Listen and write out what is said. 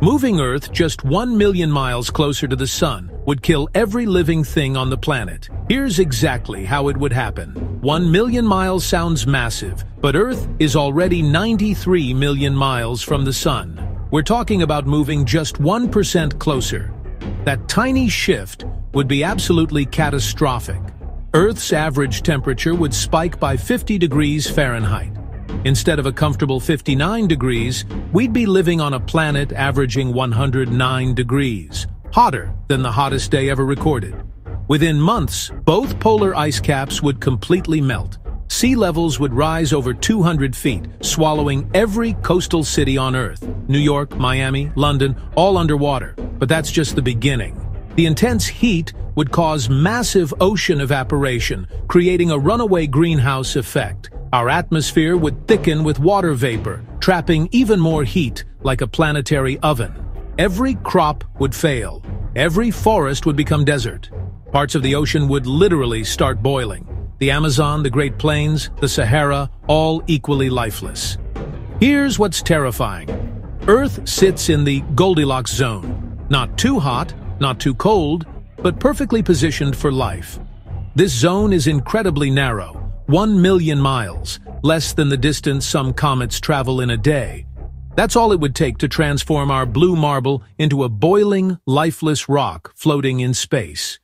Moving Earth just one million miles closer to the Sun would kill every living thing on the planet. Here's exactly how it would happen. One million miles sounds massive, but Earth is already 93 million miles from the Sun. We're talking about moving just 1% closer. That tiny shift would be absolutely catastrophic. Earth's average temperature would spike by 50 degrees Fahrenheit. Instead of a comfortable 59 degrees, we'd be living on a planet averaging 109 degrees, hotter than the hottest day ever recorded. Within months, both polar ice caps would completely melt. Sea levels would rise over 200 feet, swallowing every coastal city on Earth. New York, Miami, London, all underwater. But that's just the beginning. The intense heat would cause massive ocean evaporation, creating a runaway greenhouse effect. Our atmosphere would thicken with water vapor, trapping even more heat like a planetary oven. Every crop would fail. Every forest would become desert. Parts of the ocean would literally start boiling. The Amazon, the Great Plains, the Sahara, all equally lifeless. Here's what's terrifying. Earth sits in the Goldilocks zone. Not too hot, not too cold, but perfectly positioned for life. This zone is incredibly narrow, one million miles, less than the distance some comets travel in a day. That's all it would take to transform our blue marble into a boiling, lifeless rock floating in space.